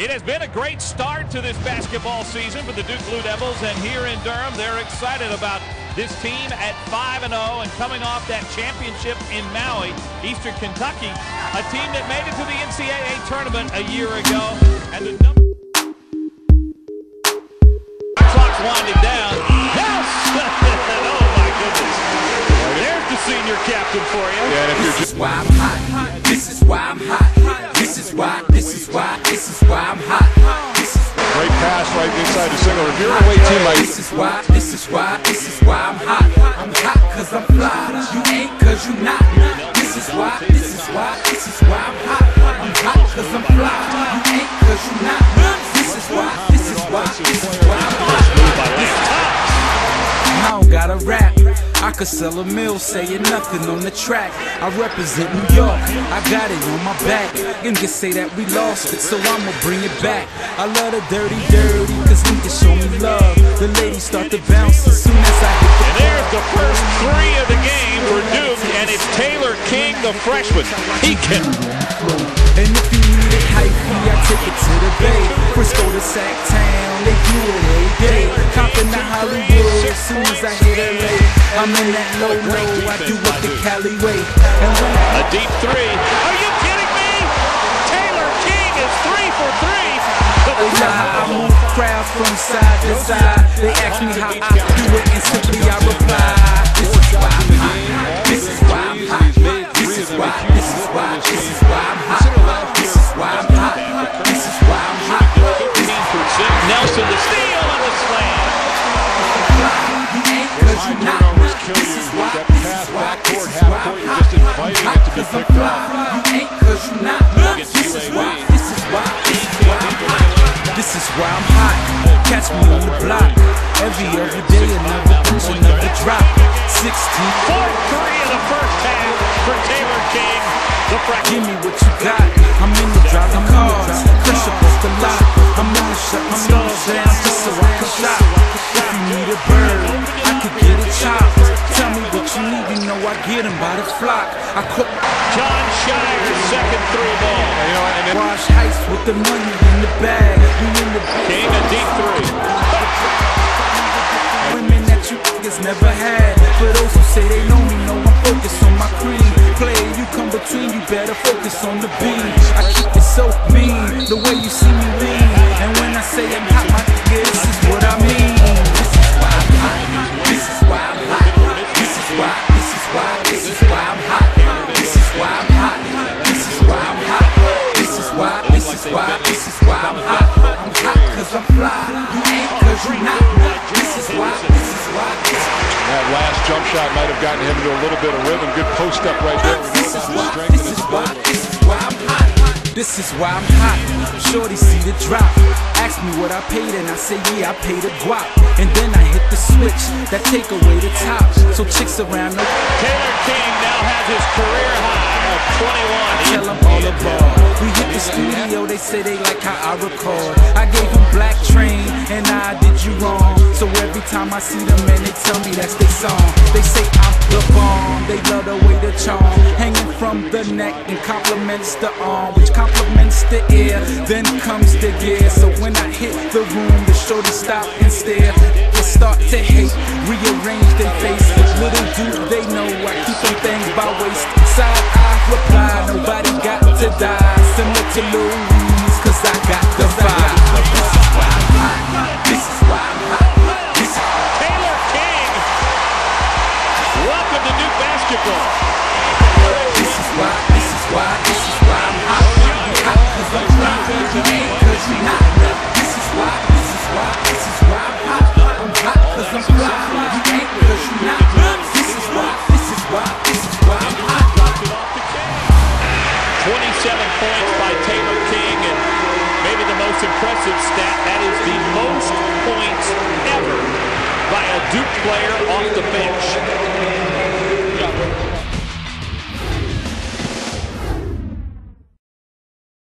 It has been a great start to this basketball season for the Duke Blue Devils, and here in Durham, they're excited about this team at 5 0 and coming off that championship in Maui, Eastern Kentucky, a team that made it to the NCAA tournament a year ago. And the number winding senior captain for you. Yeah, and if you're This is why I'm hot. This is why I'm hot. This is why. This is why. This is why I'm hot. This is Great pass right inside the single. If you're an away team like This is why. This is why. This is why I'm hot. I'm hot cause I'm fly. You ain't cause you not. This is why. This is why. This is why I'm hot. I'm hot cause I'm fly. You ain't cause you not. This is why. This is why. This is why I'm hot. Could sell a mill saying nothing on the track. I represent New York, I got it on my back. And just say that we lost it, so I'ma bring it back. I love the dirty, dirty, cause we can show me love. The ladies start to bounce as soon as I hit the And there's the first three of the game for Duke, and it's Taylor King, the freshman. He can. And if you need it hypey, I take it to the bay. Frisco to Sac Town, they do it every day. Compton to Hollywood, as soon as I hit LA, I'm in that low low, I do it the Cali way. And when deep three. Are you kidding me? Taylor King is three for three. They know how I move crowds from side to side. They ask me how I This is why. This is why. This is why I'm hot. I'm hot cause I'm fly. You ain't cause you not. This is why. This is why. This is why This is why I'm hot. Catch me on the block. Every other day, another punch, another drop. 16. Fourth three in the first half for Taylor King, the. Give me what you got. I'm in the driving cars. Pressure off the lot. I'm in the shut my nose down just so I can shop. If you need a bird, I could get it chopped. Know I get 'em by the flock. I cook Jon Scheyer, second through ball. you know, and then wash heights with the money in the bag. You in the King, a deep three. women that you niggas never had. For those who say they know me, know I'm focused on my cream. Play, you come between, you better focus on that last jump shot might have gotten him into a little bit of rhythm. Good post up right there. This is why, this is why, this is why I'm hot. This is why I'm hot. Shorty see the drop. Ask me what I paid and I say yeah I paid a guap. And then I hit the switch that take away the top. So chicks around the Taylor King now has his career high of 21. tell them all about. We hit the studio, they say they like how I record. I gave them black time I see them man, they tell me that's their song. They say I'm the bomb, they love the way the charm hanging from the neck and compliments the arm, which compliments the ear. Then comes the gear. So when I hit the room, the shorty stop and stare. They start to hate, rearrange their face. Basketball. This is why, this is why, this is why I'm hot. I'm hot cause I'm fly. You ain't cause you're not. This is why, this is why, this is why I'm hot. I'm hot cause I'm fly. You ain't cause you're not. This is why, this is why, this is why I'm hot. 27 points by Taylor King, and maybe the most impressive stat, that is the most points ever by a Duke player off the bench.